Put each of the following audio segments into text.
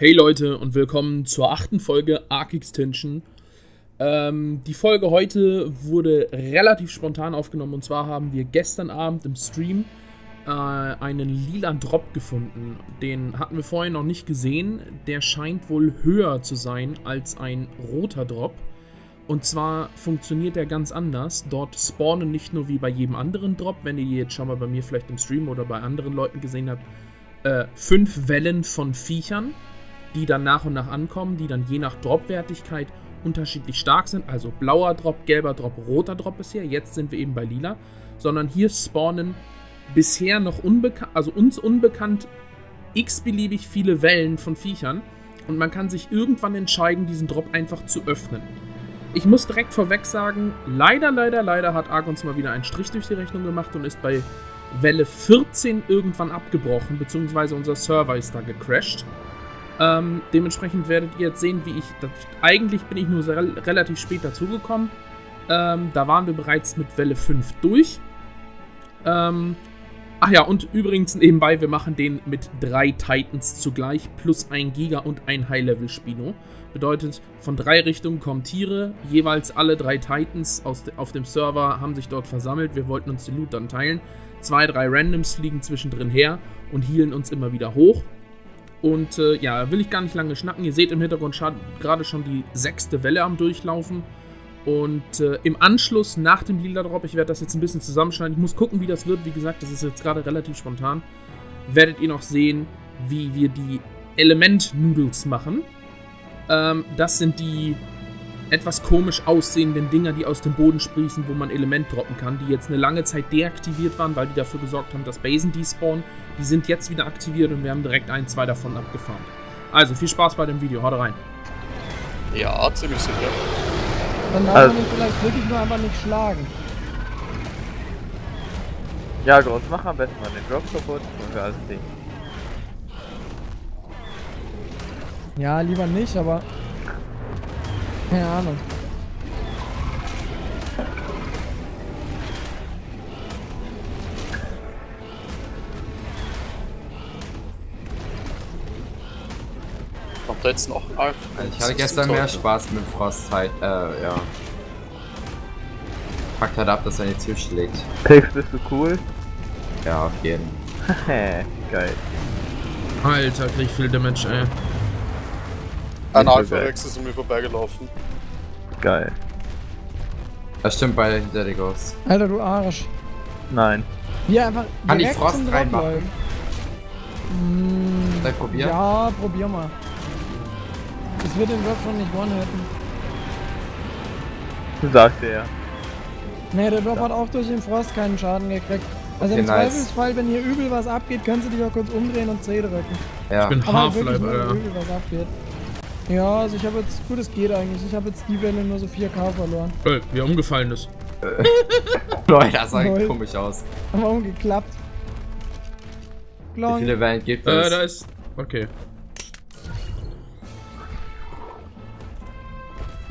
Hey Leute und willkommen zur achten Folge Arc Extension. Ähm, die Folge heute wurde relativ spontan aufgenommen und zwar haben wir gestern Abend im Stream äh, einen lila Drop gefunden. Den hatten wir vorher noch nicht gesehen. Der scheint wohl höher zu sein als ein roter Drop. Und zwar funktioniert der ganz anders. Dort spawnen nicht nur wie bei jedem anderen Drop, wenn ihr jetzt schon mal bei mir vielleicht im Stream oder bei anderen Leuten gesehen habt, äh, fünf Wellen von Viechern die dann nach und nach ankommen, die dann je nach Dropwertigkeit unterschiedlich stark sind. Also blauer Drop, gelber Drop, roter Drop bisher. Jetzt sind wir eben bei lila. Sondern hier spawnen bisher noch unbekannt, also uns unbekannt, x-beliebig viele Wellen von Viechern. Und man kann sich irgendwann entscheiden, diesen Drop einfach zu öffnen. Ich muss direkt vorweg sagen, leider, leider, leider hat Ark uns mal wieder einen Strich durch die Rechnung gemacht und ist bei Welle 14 irgendwann abgebrochen, beziehungsweise unser Server ist da gecrashed. Ähm, dementsprechend werdet ihr jetzt sehen, wie ich. Das, eigentlich bin ich nur sehr, relativ spät dazugekommen. Ähm, da waren wir bereits mit Welle 5 durch. Ähm, ach ja, und übrigens nebenbei, wir machen den mit drei Titans zugleich, plus ein Giga und ein High-Level-Spino. Bedeutet, von drei Richtungen kommen Tiere, jeweils alle drei Titans aus de auf dem Server haben sich dort versammelt. Wir wollten uns den Loot dann teilen. Zwei, drei Randoms fliegen zwischendrin her und healen uns immer wieder hoch. Und äh, ja, will ich gar nicht lange schnacken. Ihr seht im Hintergrund gerade schon die sechste Welle am Durchlaufen. Und äh, im Anschluss nach dem Lila Drop, ich werde das jetzt ein bisschen zusammenschneiden. Ich muss gucken, wie das wird. Wie gesagt, das ist jetzt gerade relativ spontan. Werdet ihr noch sehen, wie wir die Element-Noodles machen. Ähm, das sind die etwas komisch aussehenden Dinger, die aus dem Boden sprießen, wo man Element droppen kann, die jetzt eine lange Zeit deaktiviert waren, weil die dafür gesorgt haben, dass Basen despawnen. Die sind jetzt wieder aktiviert und wir haben direkt ein, zwei davon abgefahren. Also, viel Spaß bei dem Video, haut rein. Ja, ziemlich sicher. Dann darf also, man ihn vielleicht wirklich nur einfach nicht schlagen. Ja, Groß, mach am besten mal den Drop kaputt und wir alles Ding. Ja, lieber nicht, aber keine Ahnung. Kommt jetzt noch Alf? Also ich hatte gestern mehr Spaß mit Frost halt, äh, ja. Packt halt ab, dass er nicht zuschlägt. Pix, bist du cool? Ja, auf jeden. Geil. Alter, krieg viel Damage, ey. Ein Alpha-Rex ist an mir vorbeigelaufen. Geil. Das stimmt beide hinter dir Ghost. Alter, du Arsch. Nein. Er einfach Kann ich Frost reinmachen? Mmh, Soll ich probieren? Ja, probier mal. Das wird den Drop schon nicht one-hitten. Sagt er. Nee, der Drop ja. hat auch durch den Frost keinen Schaden gekriegt. Also okay, im nice. Zweifelsfall, wenn hier übel was abgeht, kannst du dich auch kurz umdrehen und C drücken. Ja. Ich bin Half-Life, Alter. Wenn übel was abgeht. Ja, also ich habe jetzt, gut, es geht eigentlich. Ich habe jetzt die Welle nur so 4k verloren. Äh, wie er umgefallen ist. Leute, das sah Lol. komisch aus. Aber umgeklappt. Wie viele Wellen gibt es? Äh, da ist. Okay.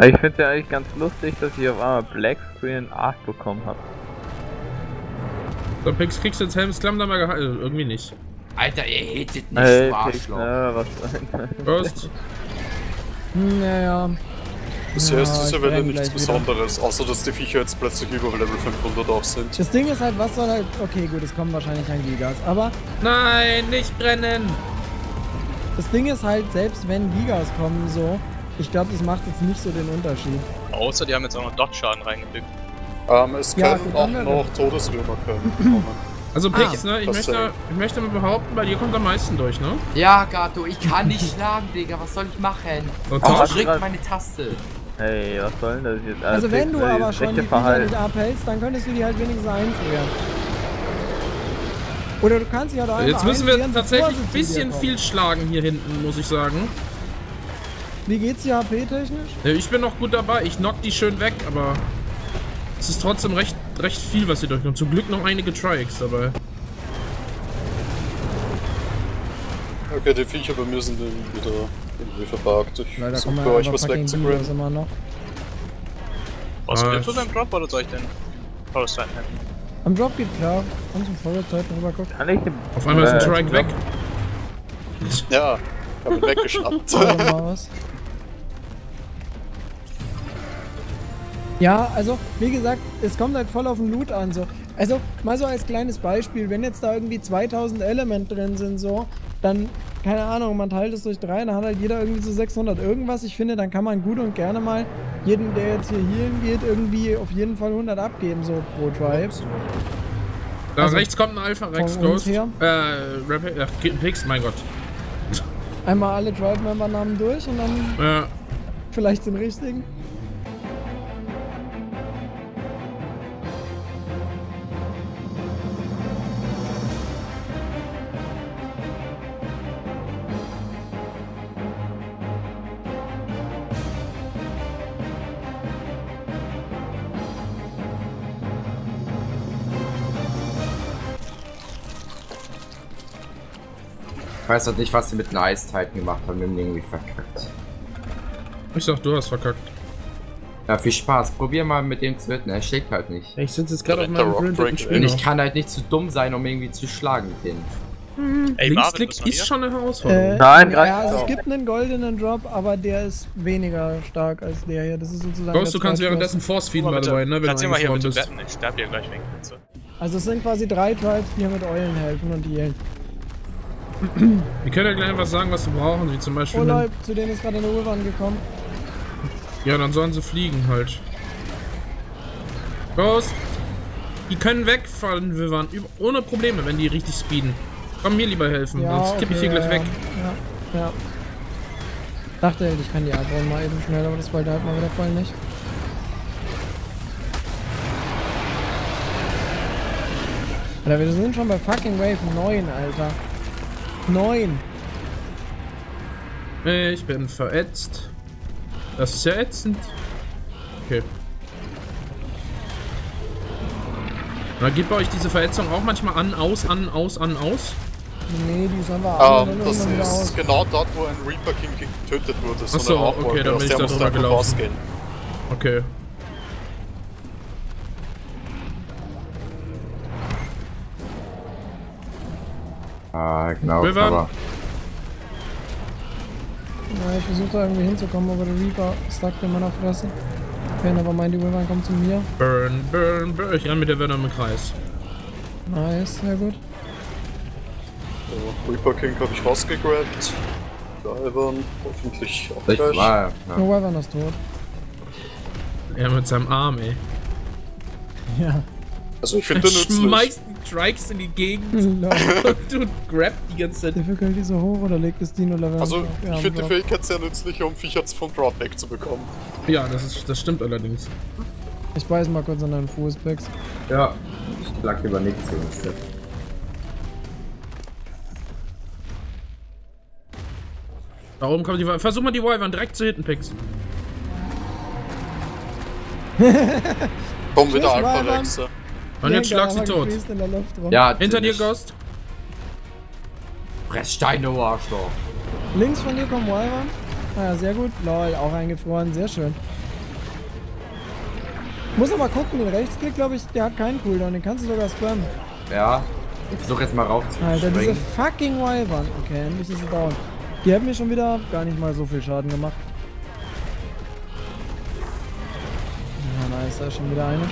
Ich finde es ja eigentlich ganz lustig, dass ich auf einmal Black Screen Art bekommen habe. So, Pix, kriegst du jetzt Helms Klamm da mal gehalten? Also, irgendwie nicht. Alter, ihr hittet nicht, hey, Pix, na, was Prost. Naja. Bisher ja, ist diese Welle nichts Besonderes, wieder. außer dass die Viecher jetzt plötzlich über Level 500 auch sind. Das Ding ist halt, was soll halt... Okay, gut, es kommen wahrscheinlich ein Gigas, aber... Nein, nicht brennen! Das Ding ist halt, selbst wenn Gigas kommen, so... Ich glaube, das macht jetzt nicht so den Unterschied. Außer die haben jetzt auch noch Dot-Schaden reingepickt. Ähm, es ja, können auch noch Todeswürmer kommen. Also Pix, ah, ne, ich möchte, ich möchte mal behaupten, bei dir kommt am meisten durch, ne? Ja, Gato, ich kann nicht schlagen, Digga, was soll ich machen? Oh, drückt meine Taste. Hey, was soll denn das jetzt? Also, also wenn du aber schon die Viecher nicht abhältst, dann könntest du die halt wenigstens einfrieren. Oder du kannst sie halt einfach Jetzt müssen wir tatsächlich ein bisschen viel schlagen hier hinten, muss ich sagen. Wie geht's dir HP-technisch? Ja, ich bin noch gut dabei. Ich knock die schön weg, aber es ist trotzdem recht recht viel, was ihr durchkommt. Zum Glück noch einige Triax dabei. Okay, die Viecher bei mir sind wieder irgendwie verpackt. Ich Leider versuche bei euch was wegzugraben. immer noch. Was ah, du deinem Drop oder soll ich den Forest Titan Am Drop geht klar. Kannst du zum Forest Titan rüber gucken? Kann ich Auf einmal ist ein äh, Triax weg. Ja. Hab ihn weggeschnappt. ja, also, wie gesagt, es kommt halt voll auf den Loot an, so. Also, mal so als kleines Beispiel, wenn jetzt da irgendwie 2000 Element drin sind, so, dann, keine Ahnung, man teilt es durch drei, dann hat halt jeder irgendwie so 600 irgendwas. Ich finde, dann kann man gut und gerne mal jeden, der jetzt hier healen geht, irgendwie auf jeden Fall 100 abgeben, so pro Tribe. Da also rechts kommt ein Alpha Rex Ghost. Her. Äh, Rapid, ach, Pix, mein Gott. Einmal alle Drive-Member-Namen durch und dann ja. vielleicht den richtigen. Weiß halt nicht, was sie mit den Titan gemacht haben. Wir haben irgendwie verkackt. Ich sag, du hast verkackt. Ja, viel Spaß. Probier mal mit dem zu hitten. Er schlägt halt nicht. Ich sitze jetzt gerade auf meinem Und ich kann halt nicht zu dumm sein, um irgendwie zu schlagen mit denen. Hm. Ey, Linksklick ist schon eine Herausforderung. Äh, Nein, ja, also es gibt einen goldenen Drop, aber der ist weniger stark als der hier. Das ist sozusagen. Ghost, du kannst währenddessen Force feeden, by the way, ne? Wenn du mal hier mit bist. Ich sterb hier gleich wegen Also es sind quasi drei Tribes, die hier mit Eulen helfen und healen. Wir können ja gleich was sagen, was sie brauchen, wie zum Beispiel... Oh zu denen ist gerade eine Uhr angekommen. Ja, dann sollen sie fliegen halt. Ghost! Die können wegfallen, wir waren ohne Probleme, wenn die richtig speeden. Komm mir lieber helfen, ja, sonst kippe okay, ich hier gleich weg. Ja, ja. Dachte halt, ich kann die abbauen mal eben schnell, aber das wollte halt mal wieder voll nicht. Alter, wir sind schon bei fucking Wave 9, Alter. 9. Ich bin verätzt. Das ist ja ätzend. Okay. Dann gibt bei euch diese Verätzung auch manchmal an, aus, an, aus, an, aus? Nee, die ist einfach an. Um, das ist genau dort, wo ein Reaper King getötet wurde. So Achso, okay, dann bin ich da drüber gelaufen. Okay. Ah, genau. Aber... Ja, ich versuche da irgendwie hinzukommen, aber der Reaper stuckt in meiner Fresse. Okay, aber mein die Wyvern kommt zu mir. Burn, burn, burn. Ich renn mit der Venom im Kreis. Nice, sehr gut. So, Reaper King habe ich rausgegrabt. Wyvern hoffentlich auch ich gleich. War, ja. Der Wyvern ist tot. Er mit seinem Arm, ey. Ja. Also ich finde nützlich. Schmeißt Strikes in die Gegend und du grab die ganze Zeit. Difficulty so hoch oder legt das Dino-Level Also, ich finde die Fähigkeit sehr nützlich, um Viecher vom Drop wegzubekommen. Ja, das, ist, das stimmt allerdings. Ich beiß mal kurz an deinen Fuß, Bex. Ja, ich lag über nichts, oben kommt die Versuch mal die Wyvern direkt zu hitten, Pix. Komm wieder Alpha-Rexe. Und jetzt schlag sie tot. Ja, Hinter dir, Ghost. Fresssteine, du Arschloch. Links von dir kommt Wyvern. Ah ja, sehr gut. Lol, auch eingefroren. Sehr schön. Muss aber gucken, den Rechtsklick, glaube ich, der hat keinen Cooldown. Den kannst du sogar spammen. Ja. Ich versuche jetzt mal rauf zu Alter, diese fucking Wyvern. Okay, endlich ist sie down. Die haben mir schon wieder gar nicht mal so viel Schaden gemacht. Ja, nice, da ist schon wieder eine.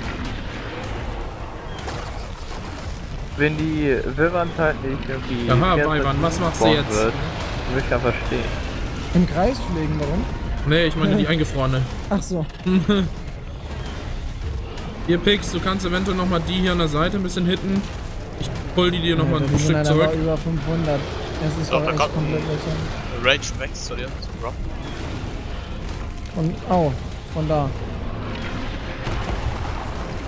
Wenn die Wyverns halt nicht irgendwie. Aha, Wyvern, was machst du jetzt? Wird, will ich ja verstehen. Im Kreis pflegen, warum? Nee, ich meine die eingefrorene. Ach so. Hier, Pix, du kannst eventuell nochmal die hier an der Seite ein bisschen hitten. Ich pull die dir nochmal ja, ein Stück zurück. über 500. Es ist doch echt komplett Rage rechts zu dir, zum Drop. Und, au, von da.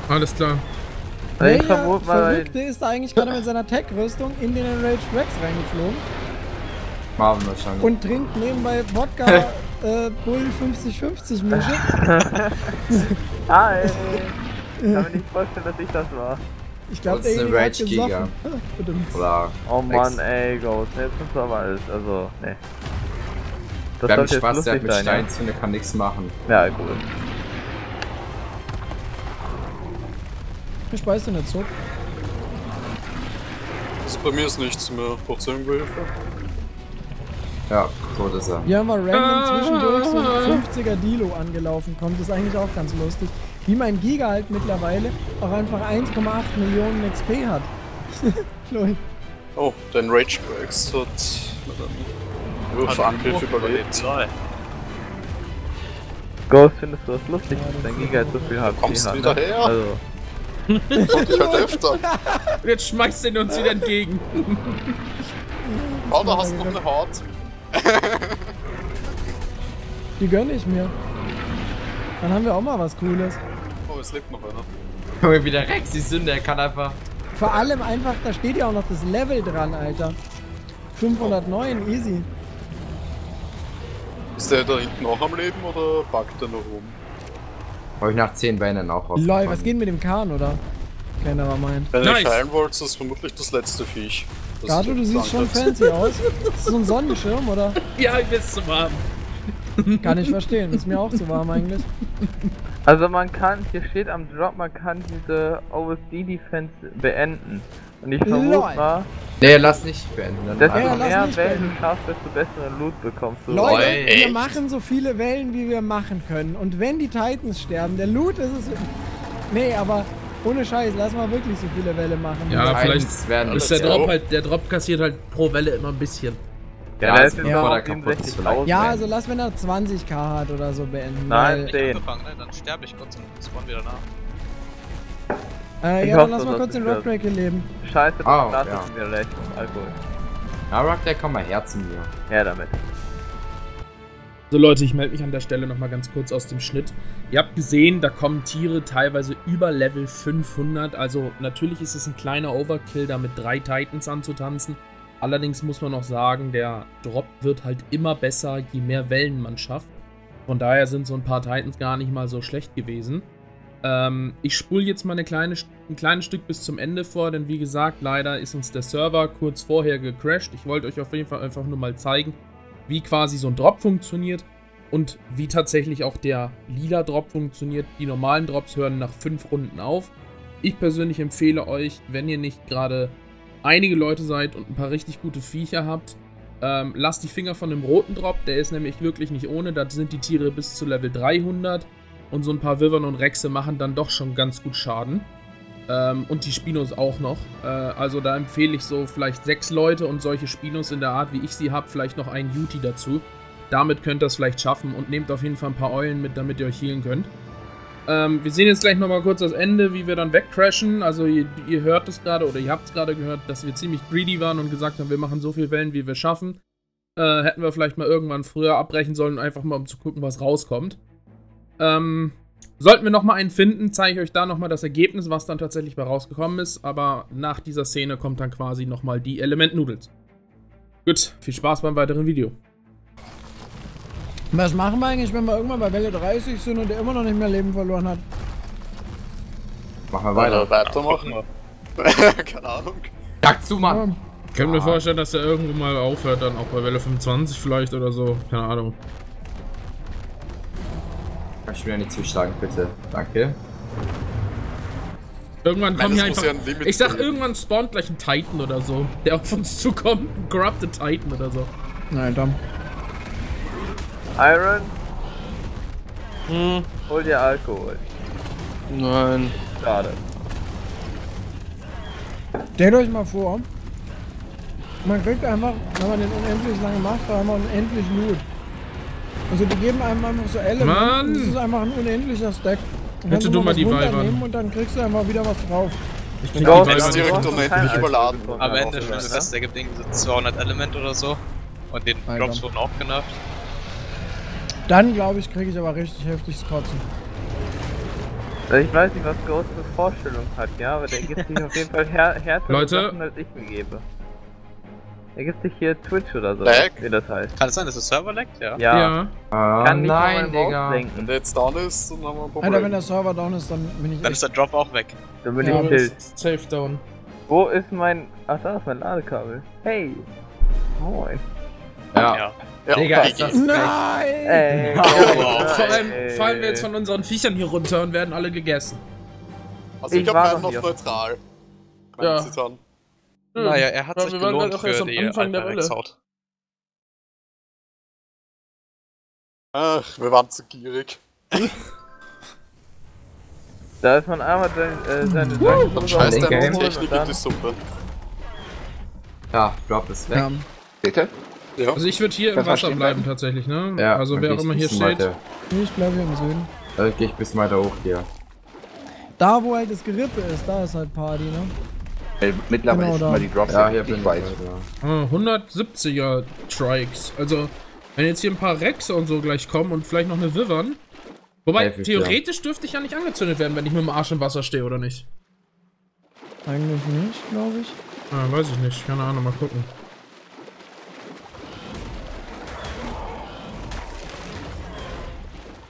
Alles klar. Welcher Verbot Verrückte ist da eigentlich gerade mit seiner Tech-Rüstung in den Enraged Rex reingeflogen? Marvin wahrscheinlich. Und trinkt nebenbei Wodka äh, Bull 50-50 Mische. ah, ey, Ich kann mir nicht vorstellen, dass ich das war. Ich glaube, der ist Rage Giga. Oder oh Mann, ey, Ghost, jetzt ist aber alles, also, ne. Das Wer mit Spaß, der hat mit Steinzünder kann nichts machen. Ja, cool. Wie speist du nicht so? Das bei mir ist nichts mehr. Braucht irgendwo Hilfe? Ja, so ist er. Hier haben wir random zwischendurch so ein 50er Dilo angelaufen kommt. Das ist eigentlich auch ganz lustig. Wie mein Giga halt mittlerweile auch einfach 1,8 Millionen XP hat. Lol. Oh, dein Rage Breaks hat Würfangriff überlebt. Ghost, findest du das lustig, dass dein Giga so viel HP Kommst hat? wieder ne? her? Also. Kommt ich halt öfter. Und jetzt schmeißt er uns wieder entgegen. Oh, da hast du noch eine Haut. Die gönne ich mir. Dann haben wir auch mal was Cooles. Oh, es lebt noch einer. Wie der Rex, die Sünde, er kann einfach. Vor allem einfach, da steht ja auch noch das Level dran, Alter. 509, oh. easy. Ist der da hinten auch am Leben oder backt er noch rum? Habe ich nach 10 Beinen auch raus. Lol, was geht mit dem Kahn, oder? Keiner war meint. Wenn nice. ihr fallen wollt, ist das vermutlich das letzte Viech. Gato, du siehst schon fancy aus. Ist so ein Sonnenschirm, oder? Ja, ich bin zu warm. Kann ich verstehen, ist mir auch zu warm eigentlich. Also man kann, hier steht am Drop, man kann diese OSD-Defense beenden. Und ich vermute mal... Nee, lass nicht beenden. Desto ja, mehr Wellen du schaffst, desto besseren Loot bekommst du. Leute, Ey. wir machen so viele Wellen, wie wir machen können. Und wenn die Titans sterben, der Loot ist es... Nee, aber ohne Scheiß, lass mal wirklich so viele Welle machen. Ja, vielleicht werden ist der Drop halt, der Drop kassiert halt pro Welle immer ein bisschen. Ja, ja, ist ja, vor der kaputt ja also lass, wenn er 20k hat oder so beenden. Nein, 10. Ne? Dann sterbe ich kurz und spawn wieder nach. Äh, ja, dann lass mal kurz den Rockdrake leben. Scheiße, das oh, ja. ist mir recht. Alkohol. Ja, Rockdrake, komm mal her zu mir. Ja, damit. So Leute, ich melde mich an der Stelle nochmal ganz kurz aus dem Schnitt. Ihr habt gesehen, da kommen Tiere teilweise über Level 500. Also natürlich ist es ein kleiner Overkill, da mit drei Titans anzutanzen. Allerdings muss man auch sagen, der Drop wird halt immer besser, je mehr Wellen man schafft. Von daher sind so ein paar Titans gar nicht mal so schlecht gewesen. Ähm, ich spule jetzt mal eine kleine, ein kleines Stück bis zum Ende vor, denn wie gesagt, leider ist uns der Server kurz vorher gecrashed. Ich wollte euch auf jeden Fall einfach nur mal zeigen, wie quasi so ein Drop funktioniert und wie tatsächlich auch der lila Drop funktioniert. Die normalen Drops hören nach 5 Runden auf. Ich persönlich empfehle euch, wenn ihr nicht gerade einige Leute seid und ein paar richtig gute Viecher habt, ähm, lasst die Finger von dem roten Drop, der ist nämlich wirklich nicht ohne. Da sind die Tiere bis zu Level 300 und so ein paar Wivern und Rexe machen dann doch schon ganz gut Schaden. Ähm, und die Spinos auch noch. Äh, also da empfehle ich so vielleicht sechs Leute und solche Spinos in der Art, wie ich sie habe, vielleicht noch einen Yuti dazu. Damit könnt ihr es vielleicht schaffen und nehmt auf jeden Fall ein paar Eulen mit, damit ihr euch healen könnt. Ähm, wir sehen jetzt gleich nochmal kurz das Ende, wie wir dann wegcrashen. Also ihr, ihr hört es gerade oder ihr habt es gerade gehört, dass wir ziemlich greedy waren und gesagt haben, wir machen so viele Wellen, wie wir schaffen. Äh, hätten wir vielleicht mal irgendwann früher abbrechen sollen, einfach mal um zu gucken, was rauskommt. Ähm, Sollten wir nochmal einen finden, zeige ich euch da nochmal das Ergebnis, was dann tatsächlich bei rausgekommen ist. Aber nach dieser Szene kommt dann quasi nochmal die Element-Nudels. Gut, viel Spaß beim weiteren Video. Was machen wir eigentlich, wenn wir irgendwann bei Welle 30 sind und der immer noch nicht mehr Leben verloren hat? Machen wir weiter. Oder weitermachen. Keine Ahnung. Jagd zu, Mann. Ja. Ich kann mir vorstellen, dass er irgendwo mal aufhört, dann auch bei Welle 25 vielleicht oder so. Keine Ahnung. Kannst du mir nicht zuschlagen, bitte? Danke. Irgendwann kommen hier einfach... Ja ein ich sag, irgendwann spawnt gleich ein Titan oder so, der auf uns zukommt. Ein Corrupted Titan oder so. Nein, dann. Iron? Hm. Hol dir Alkohol. Nein. Schade. Stellt euch mal vor, man kriegt einfach, wenn man den unendlich lange macht, einfach unendlich Loot. Also die geben einem einfach so Elements. Mann! Das ist einfach ein unendlicher Stack. Hätte du mal die Weiber. Und dann kriegst du einfach wieder was drauf. Ich bin Go, die direkt unendlich überladen. Am Ende schon das, der gibt irgendwie so 200 Element oder so. Und den. Drops wurden auch genervt. Dann glaube ich, kriege ich aber richtig heftiges Kotzen. Also ich weiß nicht, was Ghost für Vorstellung hat, ja, aber der gibt sich auf jeden Fall her härter Leute, Sachen, als ich mir gebe. Er gibt sich hier Twitch oder so, Lag? wie das heißt. Kann es sein, dass der Server leckt? Ja. Ja. ja. Ah, Kann nicht nein, Digga. Wenn der jetzt down ist, dann haben wir ein Problem. Alter, wenn der Server down ist, dann bin ich Dann ist der Drop auch weg. Dann bin ja, ich tilt. Safe down. Wo ist mein... Ach, da ist mein Ladekabel. Hey. Moin. Ja. ja. Ja, Digga, ist das Nein! Ey, oh, wow. Vor allem fallen wir jetzt von unseren Viechern hier runter und werden alle gegessen. Also ich, ich hab noch neutral. Ja. Naja, er hat ja, sich gelohnt für die Anfang der Welle. Ach, wir waren zu gierig. da ist man einmal äh, seine Jungle Dann scheißt der Technik in die Suppe. Ja, Drop ist weg. Ja. Bitte? Ja. Also ich würde hier im Wasser bleiben tatsächlich, ne? Ja, also wer auch immer hier steht. Weiter. Ich bleibe hier im Süden. Also gehe ich bis weiter hoch hier. Da wo halt das Gerippe ist, da ist halt Party, ne? Mittlerweile genau mal die Drops ja, hier bin weit. Ah, 170er Strikes. Also, wenn jetzt hier ein paar Rexe und so gleich kommen und vielleicht noch eine Wivern. Wobei, Helfig, theoretisch ja. dürfte ich ja nicht angezündet werden, wenn ich mit dem Arsch im Wasser stehe, oder nicht? Eigentlich nicht, glaube ich. Ah, weiß ich nicht. Keine Ahnung, mal gucken.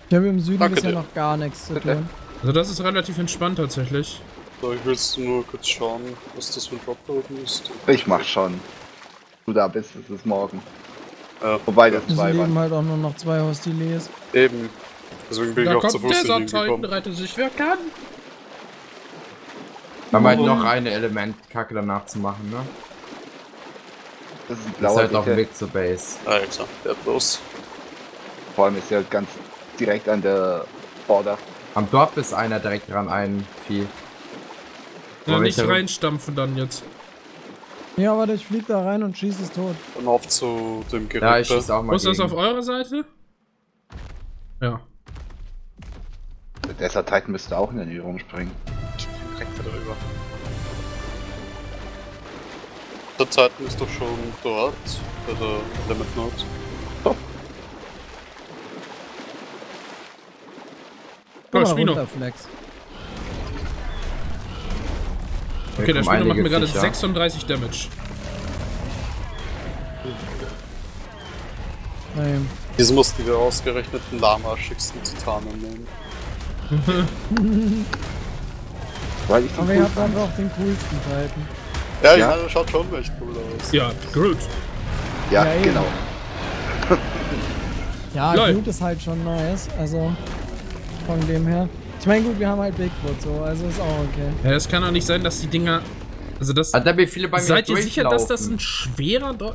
Ich habe im Süden Danke bisher dir. noch gar nichts zu tun. Also das ist relativ entspannt tatsächlich. So, ich will nur kurz schauen, was das für ein Drop da oben ist. Ich mach schon. Du da bist, es ist morgen. Ja. Wobei das zwei leben halt auch nur noch zwei Hostiles. Eben. Deswegen bin da ich auch zu Fuß der rette sich, wer kann. Wir haben halt noch eine Elementkacke danach zu machen, ne? Das ist, das ist halt auf dem Weg zur Base. Alter, der bloß. Vor allem ist er halt ganz direkt an der Border. Am Dorf ist einer direkt dran, ein Vieh. Ja, nicht reinstampfen dann jetzt. Ja, aber ich flieg da rein und schieße es tot. Und auf zu dem Gerät. Ja, ich schieße auch mal ist das auf eurer Seite? Ja. Der Desert Titan müsste auch in der Nähe rumspringen. Ich bin direkt darüber. Der Titan ist doch schon dort, bei der Limit Note. Oh. Oh, Spino. Okay, der Spino macht mir gerade 36 Damage. Nein. Diesen mussten wir ausgerechneten Lama-schicksten Titanen nehmen. Weil ich Aber ihr habt einfach auch den coolsten Titan. Ja, ja, ja, schaut schon echt cool aus. Ja, Groot. Ja, ja genau. ja, Lol. Groot ist halt schon nice, also von dem her. Ich meine, gut, wir haben halt Bigfoot so, also ist auch okay. Ja, es kann doch nicht sein, dass die Dinger. Also das. Hat da viele bei mir Seid ihr sicher, dass das ein schwerer Do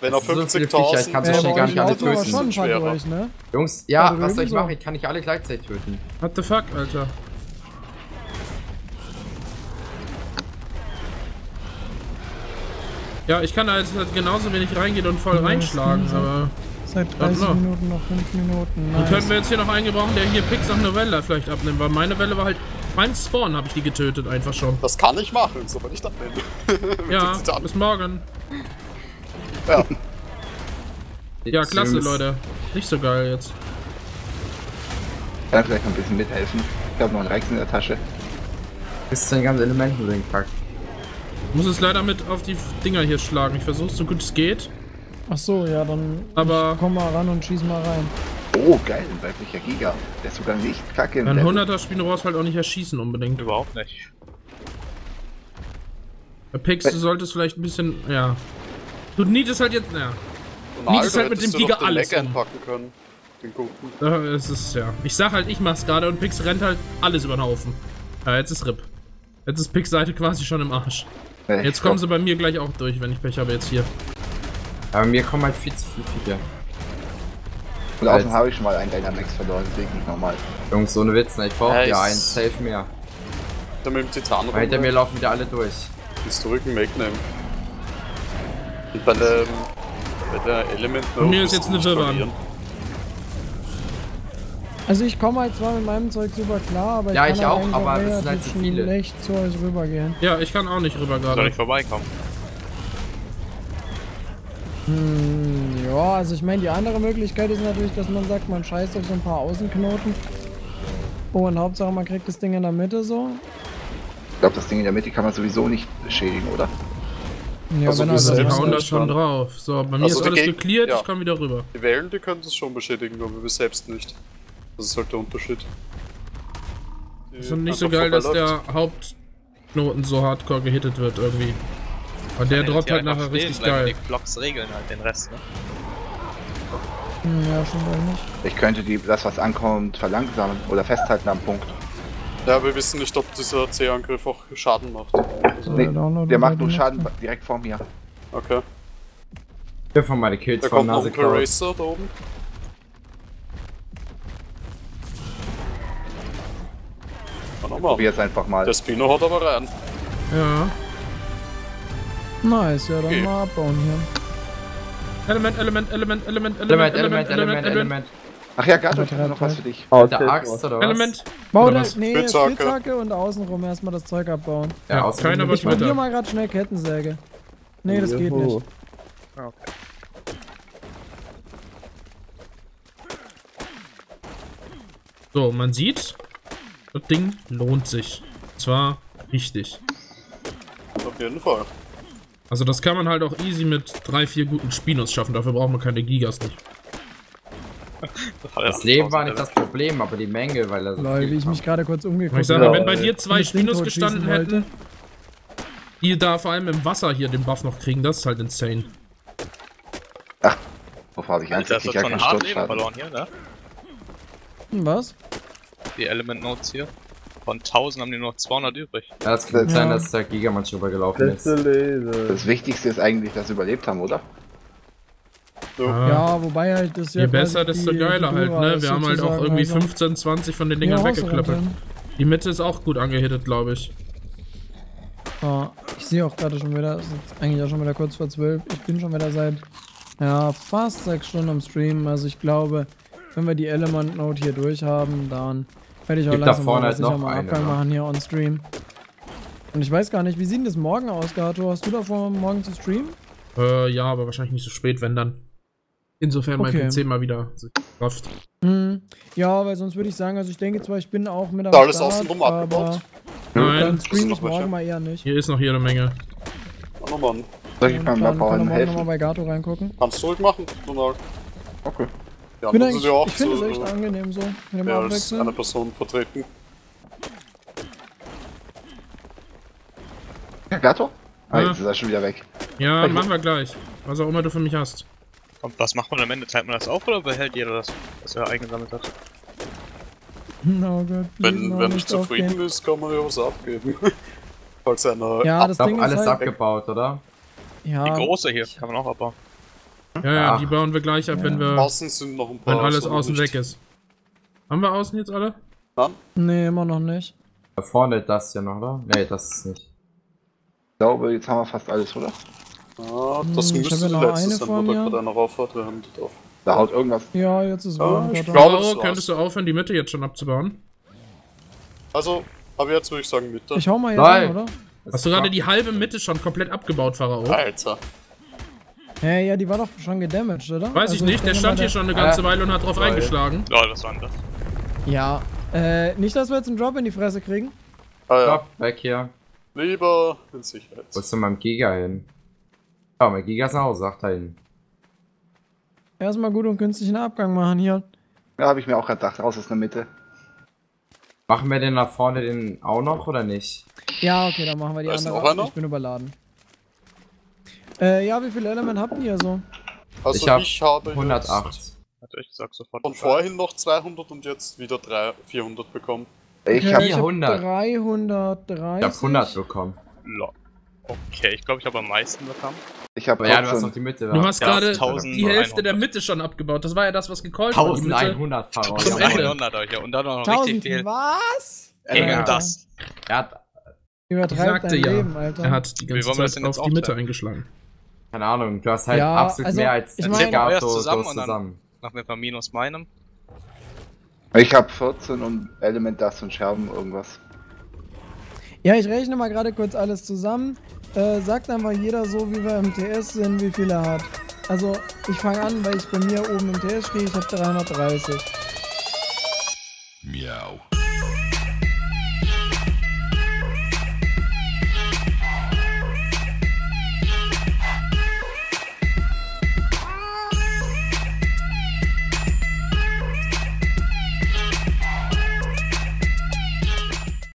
Wenn auf 50.000 ich kann so schnell gar nicht alle töten. Schon euch, ne? Jungs, ja, also was soll ich machen? Ich kann nicht alle gleichzeitig töten. What the fuck, Alter? Ja, ich kann halt genauso wenig reingehen und voll reinschlagen, aber... Seit 30 noch. Minuten noch 5 Minuten. Nice. Die können wir jetzt hier noch eingebrauchen, der hier Pix nach eine Welle vielleicht abnimmt, weil meine Welle war halt beim Spawn habe ich die getötet einfach schon. Das kann ich machen, so wenn ich dann bin. ja, bis morgen. Ja. ja, klasse, Leute. Nicht so geil jetzt. Kann vielleicht noch ein bisschen mithelfen. Ich habe noch einen Rex in der Tasche. Ist dein ganzes Elementen drin gepackt. Muss es leider mit auf die Dinger hier schlagen. Ich versuche so gut es geht. Ach so, ja, dann Aber komm mal ran und schieß mal rein. Oh, geil, ein weiblicher Giga. Der ist sogar nicht kacke. Ein 100er Spino brauchst halt auch nicht erschießen unbedingt. Überhaupt nicht. Pix, du solltest vielleicht ein bisschen, ja. Du niedest halt jetzt, ja. Niedest halt mit dem Giga alles um. können. Den guten. Ja, es ist, ja. Ich sag halt, ich mach's gerade und Pix rennt halt alles über den Haufen. Ja, jetzt ist RIP. Jetzt ist Pix Seite quasi schon im Arsch. Jetzt kommen sie bei mir gleich auch durch, wenn ich Pech habe jetzt hier. Aber mir kommen halt viel zu viele Viecher. Und außerdem habe ich schon mal einen Dynamax verloren, deswegen nicht nochmal. Jungs, ohne Witz, ne? ich brauche ja, einen Safe mehr. Dann mit dem Titan Weil hinter mir laufen wieder alle durch. Willst du Rücken wegnehmen? Und bei der, bei der Element Bei mir ist jetzt eine Wirbel. Also ich komme halt zwar mit meinem Zeug super klar, aber ja, ich kann ich auch, aber es sind halt zu viele. schlecht zu euch rübergehen. Ja, ich kann auch nicht rüber gerade. Soll ich vorbeikommen? Hm, ja, also ich meine, die andere Möglichkeit ist natürlich, dass man sagt, man scheißt auf so ein paar Außenknoten. Oh, und Hauptsache man kriegt das Ding in der Mitte so. Ich glaube, das Ding in der Mitte kann man sowieso nicht beschädigen, oder? Ja, also wenn also wir hauen da schon drauf. So, bei mir also ist alles geklärt, ja. ich kann wieder rüber. Die Wellen, die können das schon beschädigen, aber wir selbst nicht. Das ist halt der Unterschied. Die ist nicht so geil, dass der Hauptknoten so hardcore gehittet wird irgendwie. Und der droppt halt nachher richtig geil. Die Blocks regeln halt den Rest, ne? Ja, schon mal nicht. Ich könnte die, das, was ankommt, verlangsamen oder festhalten am Punkt. Ja, wir wissen nicht, ob dieser C-Angriff auch Schaden macht. Also nee, der, der macht nur Schaden Richtung. direkt vor mir. Okay. Ich hoffe meine Kills da von Nase kommt Racer da oben. Ich probier Probier's einfach mal. Der Spino haut aber rein. Ja. Nice, ja, dann okay. mal abbauen hier. Element, Element, Element, Element, Element, Element, Element, Element. Ach ja, Gato, ich habe noch was für dich. Oh, der Axt oder was? Element. Bau da, nee, Spitzhacke. Spitzhacke und außenrum erstmal das Zeug abbauen. Ja, ja keiner Ich probier mal gerade schnell Kettensäge. Nee, das geht nicht. Ah, okay. So, man sieht, das Ding lohnt sich. Zwar richtig. Auf jeden Fall. Also das kann man halt auch easy mit drei, vier guten Spinos schaffen. Dafür braucht man keine Gigas nicht. Das Leben war nicht das Problem, aber die Menge, weil er so wie ich mich gerade kurz umgeguckt Ich sage, wenn bei dir zwei Spinos gestanden hätten, die da vor allem im Wasser hier den Buff noch kriegen, das ist halt insane. Ach, wo war ich eigentlich? Schon hart Leben verloren hier, ne? Was? Die Element Notes hier. Von 1000 haben die noch 200 übrig. Ja, es kann ja. sein, dass der Gigamann rübergelaufen ist. Das Wichtigste ist eigentlich, dass sie überlebt haben, oder? So. Ja, wobei halt das ja. Je besser, desto geiler halt, ne? Wir haben halt auch irgendwie 15, also 20 von den Dingern ja, weggeklöppelt. Die Mitte ist auch gut angehittet, glaube ich. Ja, ich sehe auch gerade schon wieder, es ist eigentlich auch schon wieder kurz vor 12. Ich bin schon wieder seit, ja, fast 6 Stunden am Stream. Also ich glaube, wenn wir die Element Note hier durch haben, dann werde ich auch Gibt langsam mal, halt sicher mal Abgang eine, machen hier on Stream. Und ich weiß gar nicht, wie sieht denn das morgen aus, Gato? Hast du da vor, morgen zu streamen? Äh, ja, aber wahrscheinlich nicht so spät, wenn dann. Insofern okay. mein PC mal wieder kraft. Hm. Ja, weil sonst würde ich sagen, also ich denke zwar, ich bin auch mit am Alles Start, außenrum abgebaut. Nein. Dann stream ich morgen mal eher nicht. Hier ist noch jede Menge. Oh, nochmal. Soll ich mal mal bauen helfen? nochmal bei Gato reingucken? Kannst du zurückmachen, Donald. Okay. Ja, auch ich finde es echt angenehm so. Mit ja, als eine Person vertreten. Gato? Ah, jetzt ist er schon wieder weg. Ja, machen wir gleich. Was auch immer du für mich hast. Und was macht man am Ende? Teilt man das auf oder behält jeder das, was er eingesammelt hat? No Gott, wenn wenn nicht zufrieden aufgehen. ist, kann man ja was abgeben. Falls einer ja, das Ding alles halt abgebaut, oder? Ja. Die große hier kann man auch abbauen. Ja, ja, die bauen wir gleich ab, ja. wenn wir. Außen sind noch ein paar. Wenn alles außen weg ist. Haben wir außen jetzt alle? Nein? Nee, immer noch nicht. Da vorne das hier noch, oder? Nee, das ist nicht. Ich glaube, jetzt haben wir fast alles, oder? Ah, das hm, müsste die letzte sein, wo da gerade einer raufhaut, wir haben die drauf. Da haut irgendwas. Ja, jetzt ist ah, ich glaube, oh, könntest du aufhören, die Mitte jetzt schon abzubauen? Also, aber jetzt würde ich sagen Mitte. Ich hau mal jetzt an, oder? Hast du gerade die halbe Mitte schon komplett abgebaut, Pharao? Alter. Ja, ja, die war doch schon gedamaged, oder? Weiß also, ich nicht, der stand hier schon eine ganze äh, Weile und hat drauf Nein. eingeschlagen. Lol, was war denn das? Ja, äh, nicht, dass wir jetzt einen Drop in die Fresse kriegen. Ah, ja. Drop, weg hier. Lieber in Sicherheit. Wo ist denn mein Giga hin? Ja, mein Giga ist auch, sagt er hin. Erstmal gut und künstlichen Abgang machen hier. Ja, habe ich mir auch gedacht, raus aus der Mitte. Machen wir den nach vorne den auch noch oder nicht? Ja, okay, dann machen wir die da andere. Ich bin überladen. Äh, ja, wie viele Element habt ihr so? Also ich, hab ich habe 108. Hatte ich gesagt sofort. Von vorhin noch 200 und jetzt wieder 3, 400 bekommen. Ich okay, habe 400. 330. Ich hab 100 bekommen. Okay, ich glaube, ich habe am meisten bekommen. Ich habe ja, du hast noch die Mitte. Du hast gerade die Hälfte der Mitte schon abgebaut. Das war ja das, was gecallt wurde. 1100 Fahrer. 1100 euch, ja. Und dann noch richtig viel. Was? Gegen ja. das. Er hat. Übertreibt dein ja. Leben, Alter. Er hat die ganze Zeit auf die Mitte eingeschlagen. Keine Ahnung, du hast halt ja, absolut also, mehr als ich mein, Gato zusammen, und zusammen. Machen wir mal minus meinem. Ich habe 14 und Element das und Scherben irgendwas. Ja, ich rechne mal gerade kurz alles zusammen. Äh, sagt einfach jeder so, wie wir im TS sind, wie viel er hat. Also, ich fange an, weil ich bei mir oben im TS stehe, ich habe 330. Miau.